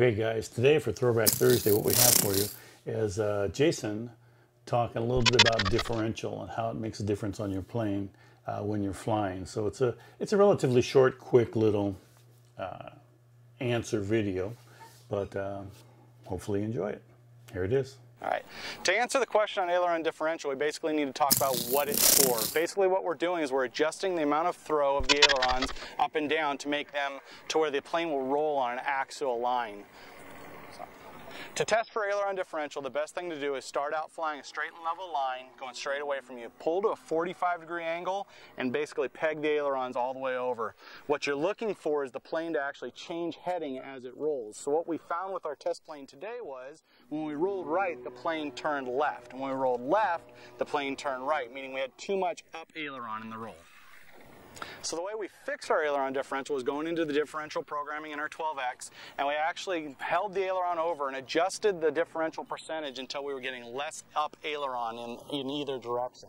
Okay guys, today for Throwback Thursday, what we have for you is uh, Jason talking a little bit about differential and how it makes a difference on your plane uh, when you're flying. So it's a, it's a relatively short, quick little uh, answer video, but uh, hopefully you enjoy it. Here it is. All right, to answer the question on aileron differential, we basically need to talk about what it's for. Basically what we're doing is we're adjusting the amount of throw of the ailerons up and down to make them to where the plane will roll on an axial line. To test for aileron differential, the best thing to do is start out flying a straight and level line, going straight away from you. Pull to a 45 degree angle and basically peg the ailerons all the way over. What you're looking for is the plane to actually change heading as it rolls. So what we found with our test plane today was when we rolled right, the plane turned left. And when we rolled left, the plane turned right, meaning we had too much up aileron in the roll. So the way we fixed our aileron differential was going into the differential programming in our 12X, and we actually held the aileron over and adjusted the differential percentage until we were getting less up aileron in, in either direction.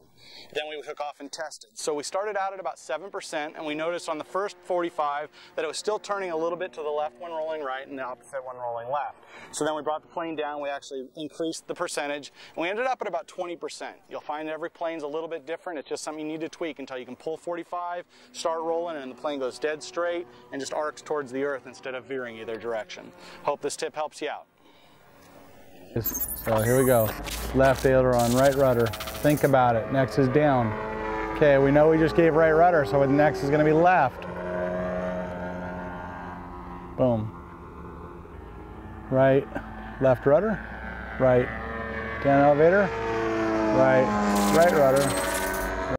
Then we took off and tested. So we started out at about 7%, and we noticed on the first 45 that it was still turning a little bit to the left when rolling right and the opposite when rolling left. So then we brought the plane down, we actually increased the percentage, and we ended up at about 20%. You'll find every plane's a little bit different. It's just something you need to tweak until you can pull 45, start rolling, and the plane goes dead straight and just arcs towards the earth instead of veering either direction. Hope this tip helps you out. So here we go. Left aileron, right rudder. Think about it. Next is down. Okay, we know we just gave right rudder, so the next is going to be left. Boom. Right, left rudder, right, down elevator, right, right rudder,